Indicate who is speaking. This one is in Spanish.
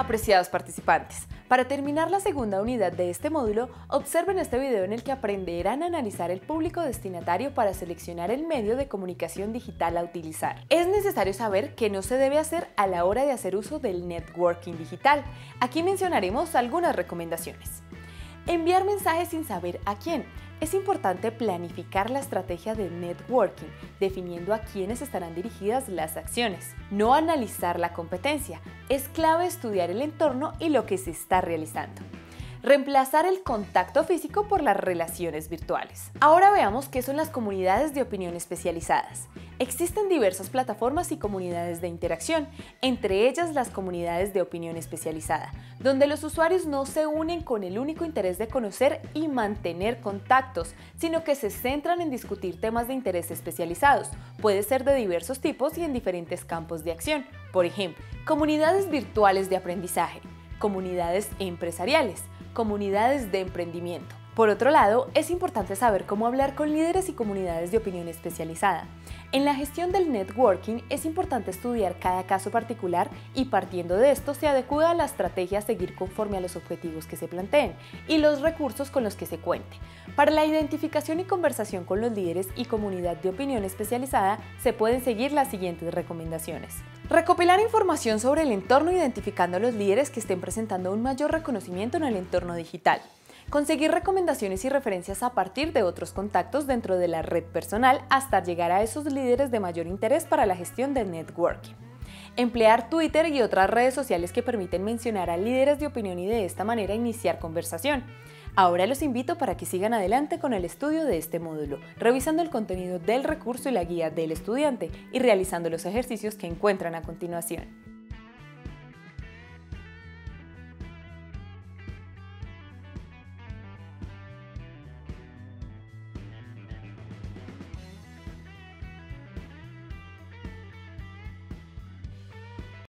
Speaker 1: Apreciados participantes, para terminar la segunda unidad de este módulo, observen este video en el que aprenderán a analizar el público destinatario para seleccionar el medio de comunicación digital a utilizar. Es necesario saber qué no se debe hacer a la hora de hacer uso del networking digital. Aquí mencionaremos algunas recomendaciones. Enviar mensajes sin saber a quién. Es importante planificar la estrategia de networking, definiendo a quiénes estarán dirigidas las acciones. No analizar la competencia. Es clave estudiar el entorno y lo que se está realizando reemplazar el contacto físico por las relaciones virtuales. Ahora veamos qué son las comunidades de opinión especializadas. Existen diversas plataformas y comunidades de interacción, entre ellas las comunidades de opinión especializada, donde los usuarios no se unen con el único interés de conocer y mantener contactos, sino que se centran en discutir temas de interés especializados. Puede ser de diversos tipos y en diferentes campos de acción. Por ejemplo, comunidades virtuales de aprendizaje, comunidades empresariales, comunidades de emprendimiento. Por otro lado, es importante saber cómo hablar con líderes y comunidades de opinión especializada. En la gestión del networking es importante estudiar cada caso particular y partiendo de esto se adecua a la estrategia a seguir conforme a los objetivos que se planteen y los recursos con los que se cuente. Para la identificación y conversación con los líderes y comunidad de opinión especializada se pueden seguir las siguientes recomendaciones. Recopilar información sobre el entorno identificando a los líderes que estén presentando un mayor reconocimiento en el entorno digital. Conseguir recomendaciones y referencias a partir de otros contactos dentro de la red personal hasta llegar a esos líderes de mayor interés para la gestión del networking. Emplear Twitter y otras redes sociales que permiten mencionar a líderes de opinión y de esta manera iniciar conversación. Ahora los invito para que sigan adelante con el estudio de este módulo, revisando el contenido del recurso y la guía del estudiante y realizando los ejercicios que encuentran a continuación.